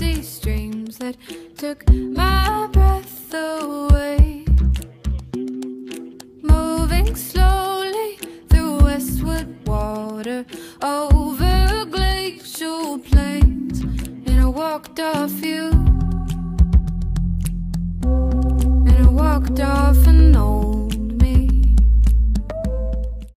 that took my breath away. Moving slowly through westward water over glacial plains, and I walked off you, and I walked off